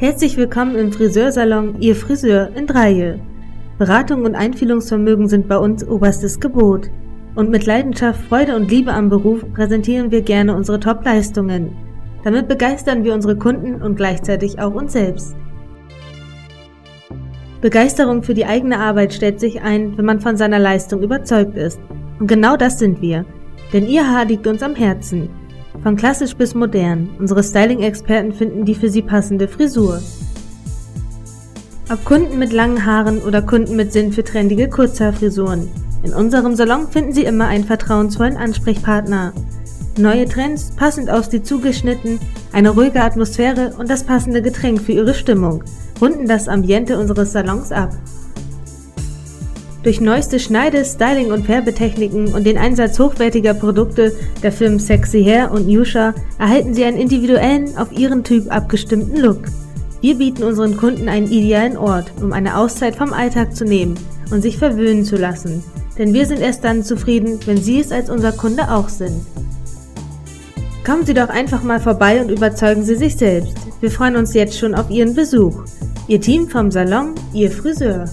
Herzlich willkommen im Friseursalon Ihr Friseur in Dreie. Beratung und Einfühlungsvermögen sind bei uns oberstes Gebot. Und mit Leidenschaft, Freude und Liebe am Beruf präsentieren wir gerne unsere Top-Leistungen. Damit begeistern wir unsere Kunden und gleichzeitig auch uns selbst. Begeisterung für die eigene Arbeit stellt sich ein, wenn man von seiner Leistung überzeugt ist. Und genau das sind wir. Denn Ihr Haar liegt uns am Herzen. Von klassisch bis modern, unsere Styling-Experten finden die für Sie passende Frisur. Ob Kunden mit langen Haaren oder Kunden mit Sinn für trendige Kurzhaarfrisuren. In unserem Salon finden Sie immer einen vertrauensvollen Ansprechpartner. Neue Trends, passend auf Sie zugeschnitten, eine ruhige Atmosphäre und das passende Getränk für Ihre Stimmung runden das Ambiente unseres Salons ab. Durch neueste Schneide-, Styling- und Färbetechniken und den Einsatz hochwertiger Produkte der Firmen Sexy Hair und Nusha erhalten Sie einen individuellen, auf Ihren Typ abgestimmten Look. Wir bieten unseren Kunden einen idealen Ort, um eine Auszeit vom Alltag zu nehmen und sich verwöhnen zu lassen. Denn wir sind erst dann zufrieden, wenn Sie es als unser Kunde auch sind. Kommen Sie doch einfach mal vorbei und überzeugen Sie sich selbst. Wir freuen uns jetzt schon auf Ihren Besuch. Ihr Team vom Salon, Ihr Friseur.